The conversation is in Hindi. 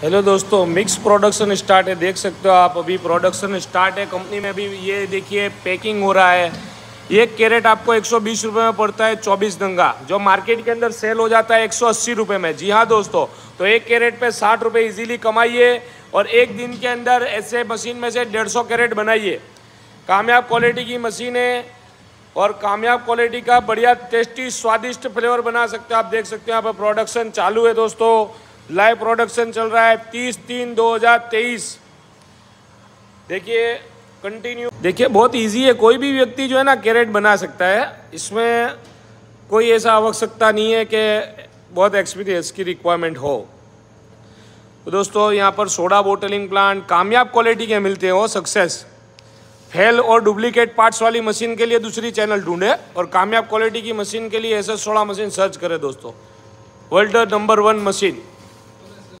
हेलो दोस्तों, मिक्स प्रोडक्शन स्टार्ट है, देख सकते हो आप अभी प्रोडक्शन स्टार्ट है कंपनी में अभी ये देखिए पैकिंग हो रहा है। ये कैरेट आपको एक सौ में पड़ता है 24 दंगा। जो मार्केट के अंदर सेल हो जाता है, एक सौ में। जी हाँ दोस्तों तो एक कैरेट पे साठ रुपये ईजिली कमाइए और एक दिन के अंदर ऐसे मशीन में से डेढ़ सौ कैरेट बनाइए। कामयाब क्वालिटी की मशीन है और कामयाब क्वालिटी का बढ़िया टेस्टी स्वादिष्ट फ्लेवर बना सकते हो आप, देख सकते हो यहाँ पर प्रोडक्शन चालू है दोस्तों। लाइव प्रोडक्शन चल रहा है तीस तीन दो हज़ार तेईस। देखिए कंटिन्यू देखिए, बहुत इजी है। कोई भी व्यक्ति जो है ना कैरेट बना सकता है। इसमें कोई ऐसा आवश्यकता नहीं है कि बहुत एक्सपीरियंस की रिक्वायरमेंट हो। तो दोस्तों, यहाँ पर सोडा बोटलिंग प्लांट कामयाब क्वालिटी के मिलते हैं सक्सेस फेल और डुप्लीकेट पार्ट्स वाली मशीन के लिए दूसरी चैनल ढूंढे और कामयाब क्वालिटी की मशीन के लिए एस सोडा मशीन सर्च करें दोस्तों। World number one machine